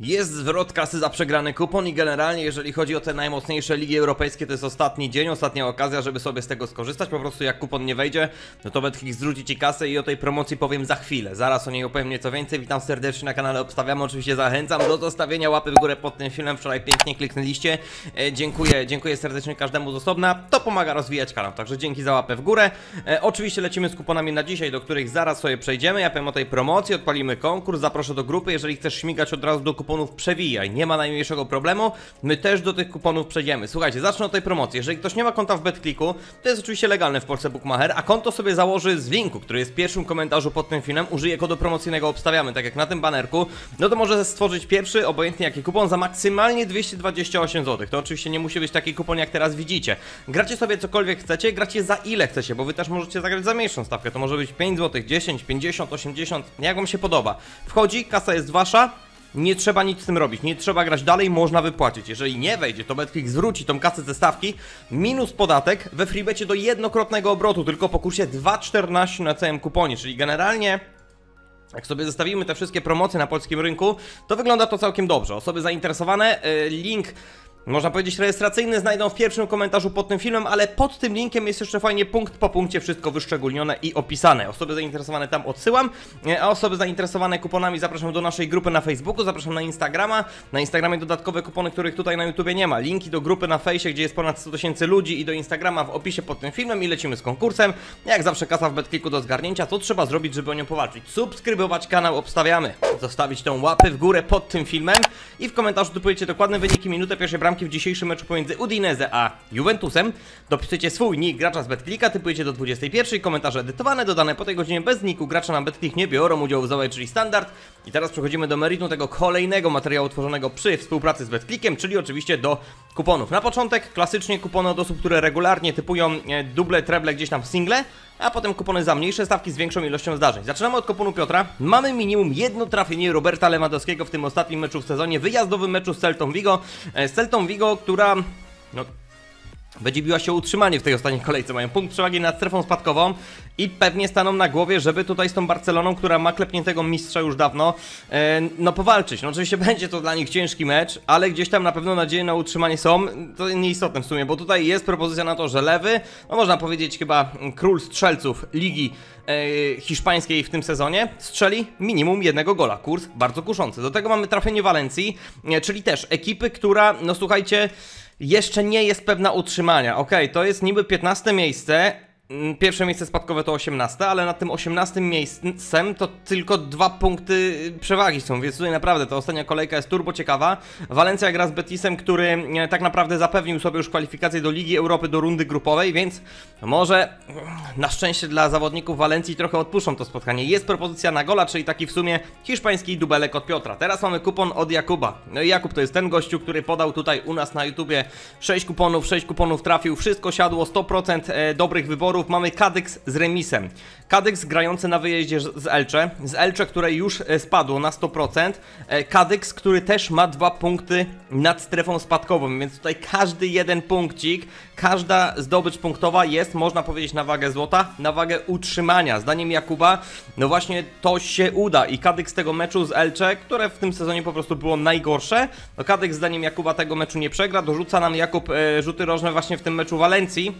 Jest zwrot kasy za przegrany kupon i generalnie jeżeli chodzi o te najmocniejsze ligi europejskie to jest ostatni dzień, ostatnia okazja, żeby sobie z tego skorzystać. Po prostu jak kupon nie wejdzie, no to Betclick zwróci Ci kasę i o tej promocji powiem za chwilę. Zaraz o niej opowiem nieco więcej. Witam serdecznie na kanale Obstawiamy. Oczywiście zachęcam do zostawienia łapy w górę pod tym filmem. Wczoraj pięknie kliknęliście. E, dziękuję, dziękuję serdecznie każdemu z osobna. To pomaga rozwijać kanał, także dzięki za łapę w górę. E, oczywiście lecimy z kuponami na dzisiaj, do których zaraz sobie przejdziemy. Ja powiem o tej promocji, odpalimy konkurs, zaproszę do grupy. Jeżeli chcesz śmigać od razu do kuponów kuponów przewijaj, nie ma najmniejszego problemu, my też do tych kuponów przejdziemy. Słuchajcie, zacznę od tej promocji, jeżeli ktoś nie ma konta w BetClicku, to jest oczywiście legalne w Polsce Bookmacher, a konto sobie założy z linku, który jest w pierwszym komentarzu pod tym filmem, użyje kodu promocyjnego obstawiamy, tak jak na tym banerku, no to może stworzyć pierwszy, obojętnie jaki kupon, za maksymalnie 228 zł. To oczywiście nie musi być taki kupon jak teraz widzicie. Gracie sobie cokolwiek chcecie, gracie za ile chcecie, bo wy też możecie zagrać za mniejszą stawkę, to może być 5 zł, 10, 50, 80, jak wam się podoba. Wchodzi, kasa jest wasza, nie trzeba nic z tym robić, nie trzeba grać dalej, można wypłacić. Jeżeli nie wejdzie, to Betclick zwróci tą kasę ze stawki minus podatek we freebecie do jednokrotnego obrotu, tylko po kursie 2,14 na całym kuponie, czyli generalnie jak sobie zestawimy te wszystkie promocje na polskim rynku, to wygląda to całkiem dobrze. Osoby zainteresowane, y, link można powiedzieć rejestracyjny znajdą w pierwszym komentarzu pod tym filmem, ale pod tym linkiem jest jeszcze fajnie punkt po punkcie wszystko wyszczególnione i opisane. Osoby zainteresowane tam odsyłam, a osoby zainteresowane kuponami zapraszam do naszej grupy na Facebooku, zapraszam na Instagrama. Na Instagramie dodatkowe kupony, których tutaj na YouTubie nie ma. Linki do grupy na Fejsie, gdzie jest ponad 100 tysięcy ludzi i do Instagrama w opisie pod tym filmem i lecimy z konkursem. Jak zawsze kasa w BetClicku do zgarnięcia. Co trzeba zrobić, żeby o nią powalczyć? Subskrybować kanał, obstawiamy. Zostawić tą łapę w górę pod tym filmem i w komentarzu typujecie dokładne wyniki minutę pierwszej bramki bramki w dzisiejszym meczu pomiędzy Udinese a Juventusem. Dopisujecie swój nick gracza z BetClicka, typujecie do 21, komentarze edytowane, dodane po tej godzinie bez niku gracza na BetClick nie biorą udziału w zawodach, czyli standard. I teraz przechodzimy do meritum tego kolejnego materiału tworzonego przy współpracy z BetClickiem, czyli oczywiście do kuponów. Na początek klasycznie kupony od osób, które regularnie typują e, duble, treble gdzieś tam single, a potem kupony za mniejsze stawki z większą ilością zdarzeń. Zaczynamy od kuponu Piotra. Mamy minimum jedno trafienie Roberta Lewandowskiego w tym ostatnim meczu w sezonie, wyjazdowym meczu z Celtą Vigo. E, z Celtą Vigo, która no, będzie biła się utrzymanie w tej ostatniej kolejce. Mają punkt przewagi nad strefą spadkową i pewnie staną na głowie, żeby tutaj z tą Barceloną, która ma klepniętego mistrza już dawno, e, no powalczyć. No oczywiście będzie to dla nich ciężki mecz, ale gdzieś tam na pewno nadzieje na utrzymanie są. To nieistotne w sumie, bo tutaj jest propozycja na to, że lewy, no można powiedzieć chyba król strzelców ligi e, hiszpańskiej w tym sezonie, strzeli minimum jednego gola. Kurs bardzo kuszący. Do tego mamy trafienie Walencji, e, czyli też ekipy, która, no słuchajcie, jeszcze nie jest pewna utrzymania. Ok, to jest niby 15 miejsce, pierwsze miejsce spadkowe to 18, ale na tym 18 miejscem to tylko dwa punkty przewagi są, więc tutaj naprawdę ta ostatnia kolejka jest turbo ciekawa. Walencja gra z Betisem, który e, tak naprawdę zapewnił sobie już kwalifikację do Ligi Europy do rundy grupowej, więc może na szczęście dla zawodników Walencji trochę odpuszczą to spotkanie. Jest propozycja na gola, czyli taki w sumie hiszpański dubelek od Piotra. Teraz mamy kupon od Jakuba. No i Jakub to jest ten gościu, który podał tutaj u nas na YouTubie 6 kuponów, 6 kuponów trafił, wszystko siadło, 100% e, dobrych wyborów mamy Kadyks z remisem. Kadyks grający na wyjeździe z Elcze, z Elcze, które już e, spadło na 100%. E, Kadyks, który też ma dwa punkty nad strefą spadkową, więc tutaj każdy jeden punkcik, każda zdobycz punktowa jest, można powiedzieć, na wagę złota, na wagę utrzymania. Zdaniem Jakuba, no właśnie to się uda i Kadyks tego meczu z Elcze, które w tym sezonie po prostu było najgorsze, no Kadyks zdaniem Jakuba tego meczu nie przegra, dorzuca nam Jakub e, rzuty rożne właśnie w tym meczu Walencji,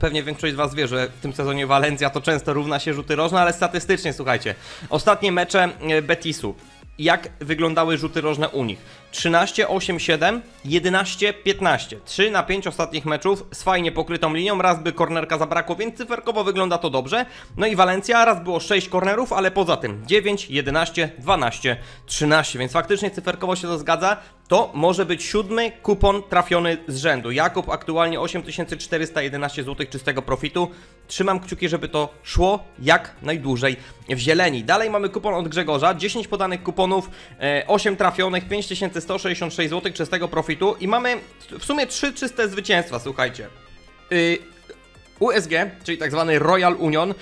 pewnie większość z Was wie, że w tym sezonie Walencja to często równa się rzuty rożne, ale statystycznie słuchajcie. Ostatnie mecze e, Betisu. Jak wyglądały rzuty rożne u nich? 13, 8, 7, 11, 15. 3 na 5 ostatnich meczów z fajnie pokrytą linią. Raz by kornerka zabrakło, więc cyferkowo wygląda to dobrze. No i Walencja, raz było 6 kornerów, ale poza tym 9, 11, 12, 13. Więc faktycznie cyferkowo się to zgadza. To może być siódmy kupon trafiony z rzędu. Jakub aktualnie 8411 zł czystego profitu. Trzymam kciuki, żeby to szło jak najdłużej w zieleni. Dalej mamy kupon od Grzegorza. 10 podanych kuponów, 8 e, trafionych, 5166 zł czystego profitu i mamy w sumie 3 czyste zwycięstwa, słuchajcie. Y, USG, czyli tak zwany Royal Union y,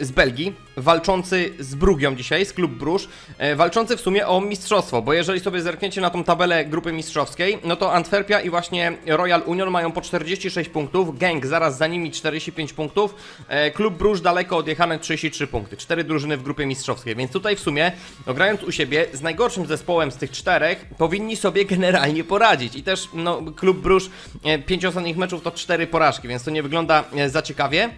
z Belgii walczący z Brugią dzisiaj, z klub Bruż, e, walczący w sumie o mistrzostwo, bo jeżeli sobie zerkniecie na tą tabelę grupy mistrzowskiej, no to Antwerpia i właśnie Royal Union mają po 46 punktów, Genk zaraz za nimi 45 punktów, e, klub Bruż daleko odjechane 33 punkty, cztery drużyny w grupie mistrzowskiej, więc tutaj w sumie, no grając u siebie z najgorszym zespołem z tych czterech, powinni sobie generalnie poradzić i też no klub Bruż, e, pięć ostatnich meczów to cztery porażki, więc to nie wygląda za ciekawie.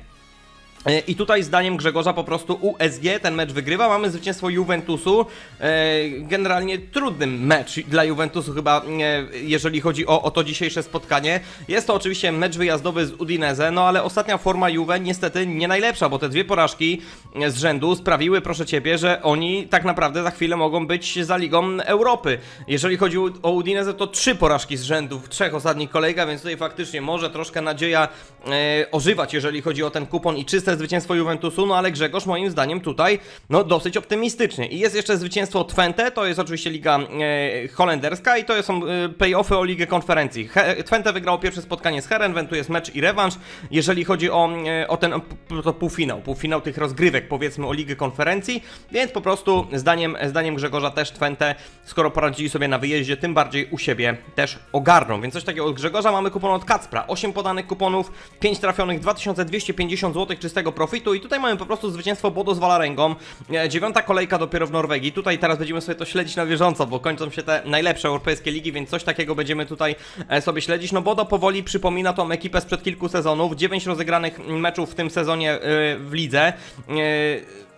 E, I tutaj zdaniem Grzegorza po prostu USG ten mecz wygrywa. Mamy zwycięstwo Juventusu. E, generalnie trudny mecz dla Juventusu chyba, e, jeżeli chodzi o, o to dzisiejsze spotkanie. Jest to oczywiście mecz wyjazdowy z Udinese, no ale ostatnia forma Juve niestety nie najlepsza, bo te dwie porażki z rzędu sprawiły, proszę Ciebie, że oni tak naprawdę za chwilę mogą być za Ligą Europy. Jeżeli chodzi o Udinese, to trzy porażki z rzędu w trzech ostatnich kolejkach, więc tutaj faktycznie może troszkę nadzieja ożywać, jeżeli chodzi o ten kupon i czyste zwycięstwo Juventusu, no ale Grzegorz moim zdaniem tutaj no dosyć optymistycznie. I jest jeszcze zwycięstwo Twente, to jest oczywiście liga e, holenderska i to są e, playoffy o Ligę Konferencji. He, Twente wygrało pierwsze spotkanie z Herenven, tu jest mecz i rewanż. Jeżeli chodzi o, e, o ten to półfinał, półfinał tych rozgrywek powiedzmy o Ligę Konferencji, więc po prostu zdaniem, zdaniem Grzegorza też Twente, skoro poradzili sobie na wyjeździe, tym bardziej u siebie też ogarną. Więc coś takiego od Grzegorza mamy kupon od Kacpra, 8 podanych kuponów, 5 trafionych, 2250 zł czystego profitu i tutaj mamy po prostu zwycięstwo Bodo z Walarengą. E, dziewiąta kolejka dopiero w Norwegii. Tutaj teraz będziemy sobie to śledzić na bieżąco, bo kończą się te najlepsze europejskie ligi, więc coś takiego będziemy tutaj e, sobie śledzić. No Bodo powoli przypomina tą ekipę sprzed kilku sezonów. 9 rozegranych meczów w tym sezonie e, w lidze.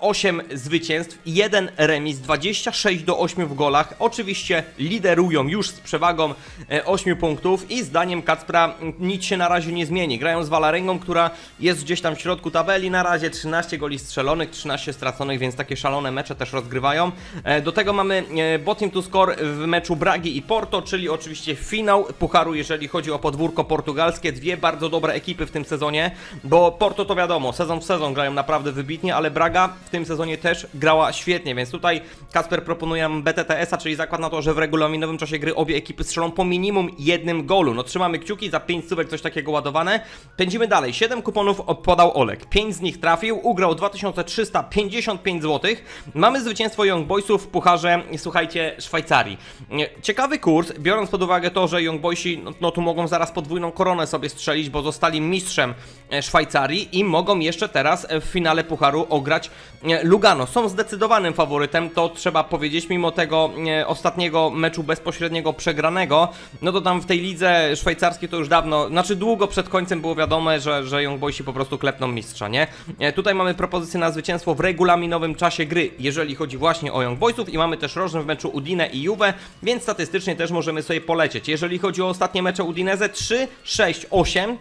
8 zwycięstw, 1 remis, 26 do 8 w golach. Oczywiście liderują już z przewagą 8 punktów i zdaniem Kacpra nic się na razie nie zmieni. Grają z Walarengą, która jest gdzieś tam w środku tabeli, na razie 13 goli strzelonych, 13 straconych, więc takie szalone mecze też rozgrywają. E, do tego mamy e, bottom to score w meczu Bragi i Porto, czyli oczywiście finał Pucharu, jeżeli chodzi o podwórko portugalskie. Dwie bardzo dobre ekipy w tym sezonie, bo Porto to wiadomo, sezon w sezon grają naprawdę wybitnie, ale Braga w tym sezonie też grała świetnie, więc tutaj Kasper proponuje BTTS-a, czyli zakład na to, że w regulaminowym czasie gry obie ekipy strzelą po minimum jednym golu. No trzymamy kciuki, za 5 słówek coś takiego ładowane. Pędzimy dalej, 7 kuponów podał Olek, 5 z nich trafił, ugrał 2355 zł. Mamy zwycięstwo Young Boysów w pucharze, słuchajcie, Szwajcarii. Ciekawy kurs, biorąc pod uwagę to, że Young Boysi, no, no tu mogą zaraz podwójną koronę sobie strzelić, bo zostali mistrzem e, Szwajcarii i mogą jeszcze teraz w finale pucharu ograć Lugano. Są zdecydowanym faworytem, to trzeba powiedzieć, mimo tego ostatniego meczu bezpośredniego przegranego, no to tam w tej lidze szwajcarskiej to już dawno, znaczy długo przed końcem było wiadome, że, że Young Boysi po prostu klepną mistrza, nie? Tutaj mamy propozycję na zwycięstwo w regulaminowym czasie gry, jeżeli chodzi właśnie o Young Boysów i mamy też rożny w meczu Udine i Juve, więc statystycznie też możemy sobie polecieć. Jeżeli chodzi o ostatnie mecze Udinese 3, 6, 8,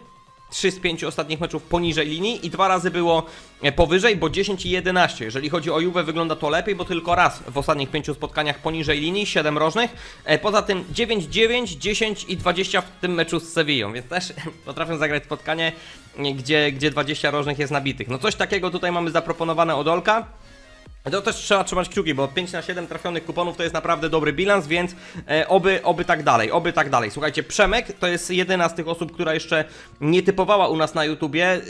3 z 5 ostatnich meczów poniżej linii i dwa razy było e, powyżej, bo 10 i 11. Jeżeli chodzi o Juve wygląda to lepiej, bo tylko raz w ostatnich 5 spotkaniach poniżej linii, 7 rożnych. E, poza tym 9, 9, 10 i 20 w tym meczu z Sevillą, więc też potrafią zagrać spotkanie, gdzie, gdzie 20 rożnych jest nabitych. No coś takiego tutaj mamy zaproponowane od Olka. To też trzeba trzymać kciuki, bo 5 na 7 trafionych kuponów to jest naprawdę dobry bilans, więc e, oby, oby tak dalej, oby tak dalej. Słuchajcie, Przemek to jest jedyna z tych osób, która jeszcze nie typowała u nas na YouTubie.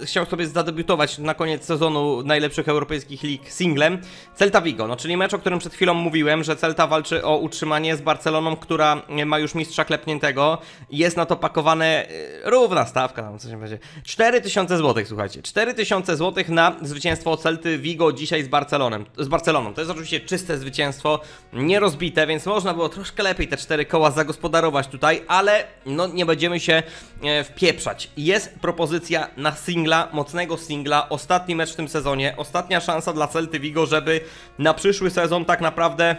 Yy, chciał sobie zadebiutować na koniec sezonu najlepszych europejskich lig singlem. Celta Vigo, no czyli mecz, o którym przed chwilą mówiłem, że Celta walczy o utrzymanie z Barceloną, która ma już mistrza klepniętego. Jest na to pakowane yy, równa stawka, tam coś będzie. 4000 zł, słuchajcie. 4000 zł na zwycięstwo Celty Vigo dzisiaj z Barcelonem, z Barceloną. To jest oczywiście czyste zwycięstwo, nierozbite, więc można było troszkę lepiej te cztery koła zagospodarować tutaj, ale no nie będziemy się e, wpieprzać. Jest propozycja na singla, mocnego singla, ostatni mecz w tym sezonie, ostatnia szansa dla Celty Vigo, żeby na przyszły sezon tak naprawdę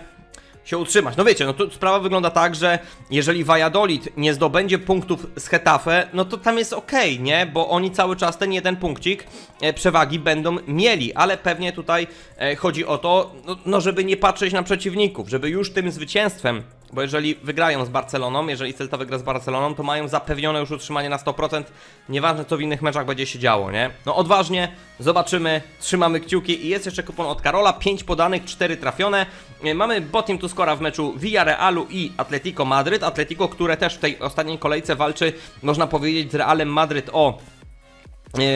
się utrzymać. No wiecie, no tu sprawa wygląda tak, że jeżeli Valladolid nie zdobędzie punktów z Hetafe, no to tam jest ok, nie? Bo oni cały czas ten jeden punkcik e, przewagi będą mieli, ale pewnie tutaj e, chodzi o to, no, no żeby nie patrzeć na przeciwników, żeby już tym zwycięstwem bo jeżeli wygrają z Barceloną, jeżeli Celta wygra z Barceloną, to mają zapewnione już utrzymanie na 100%, nieważne co w innych meczach będzie się działo, nie? No odważnie, zobaczymy, trzymamy kciuki i jest jeszcze kupon od Karola, 5 podanych, 4 trafione. Mamy bottom to scora w meczu Villarealu i Atletico Madryt, Atletico, które też w tej ostatniej kolejce walczy, można powiedzieć, z Realem Madryt o e,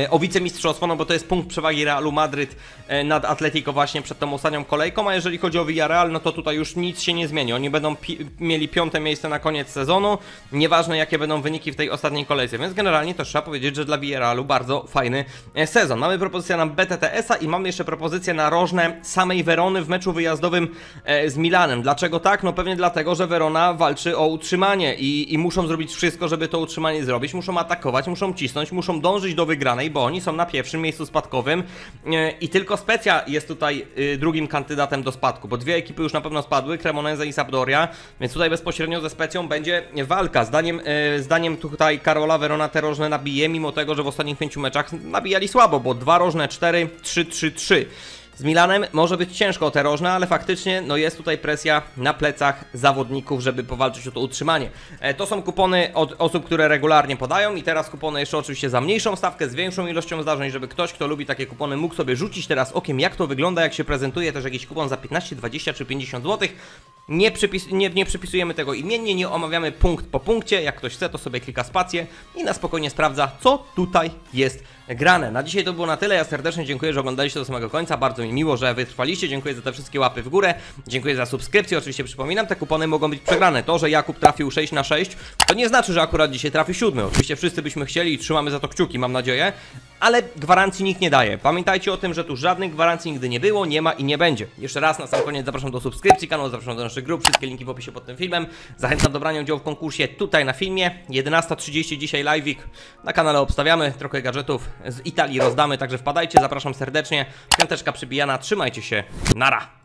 o wicemistrzostwo, no bo to jest punkt przewagi Realu Madryt e, nad Atletico właśnie przed tą ostatnią kolejką, a jeżeli chodzi o Villarreal, no to tutaj już nic się nie zmieni. Oni będą pi mieli piąte miejsce na koniec sezonu, nieważne jakie będą wyniki w tej ostatniej kolejce, więc generalnie to trzeba powiedzieć, że dla Villarrealu bardzo fajny e, sezon. Mamy propozycję na BTTS-a i mamy jeszcze propozycję na rożne samej Werony w meczu wyjazdowym e, z Milanem. Dlaczego tak? No pewnie dlatego, że Verona walczy o utrzymanie i, i muszą zrobić wszystko, żeby to utrzymanie zrobić. Muszą atakować, muszą cisnąć, muszą dążyć do wygranej, bo oni są na pierwszym miejscu spadkowym e, i tylko Specja jest tutaj y, drugim kandydatem do spadku, bo dwie ekipy już na pewno spadły, Cremonese i Sampdoria, więc tutaj bezpośrednio ze Specją będzie walka. Zdaniem, e, zdaniem tutaj Karola Verona te rożne nabije, mimo tego, że w ostatnich pięciu meczach nabijali słabo, bo dwa rożne 4, 3, 3, 3. Z Milanem może być ciężko o ale faktycznie no jest tutaj presja na plecach zawodników, żeby powalczyć o to utrzymanie. E, to są kupony od osób, które regularnie podają i teraz kupony jeszcze oczywiście za mniejszą stawkę, z większą ilością zdarzeń, żeby ktoś, kto lubi takie kupony mógł sobie rzucić teraz okiem jak to wygląda, jak się prezentuje też jakiś kupon za 15, 20 czy 50 zł. Nie, przypis nie, nie przypisujemy tego imiennie, nie omawiamy punkt po punkcie, jak ktoś chce to sobie klika spację i na spokojnie sprawdza co tutaj jest grane. Na dzisiaj to było na tyle. Ja serdecznie dziękuję, że oglądaliście do samego końca. Bardzo mi miło, że wytrwaliście. Dziękuję za te wszystkie łapy w górę. Dziękuję za subskrypcję. Oczywiście przypominam, te kupony mogą być przegrane. To, że Jakub trafił 6 na 6, to nie znaczy, że akurat dzisiaj trafi 7. Oczywiście wszyscy byśmy chcieli i trzymamy za to kciuki, mam nadzieję. Ale gwarancji nikt nie daje. Pamiętajcie o tym, że tu żadnych gwarancji nigdy nie było, nie ma i nie będzie. Jeszcze raz na sam koniec zapraszam do subskrypcji kanału, zapraszam do naszych grup. Wszystkie linki w opisie pod tym filmem. Zachęcam do brania udziału w konkursie tutaj na filmie. 11.30 dzisiaj live'ik. Na kanale obstawiamy trochę gadżetów z Italii rozdamy, także wpadajcie, zapraszam serdecznie. Piąteczka przybijana, trzymajcie się, nara!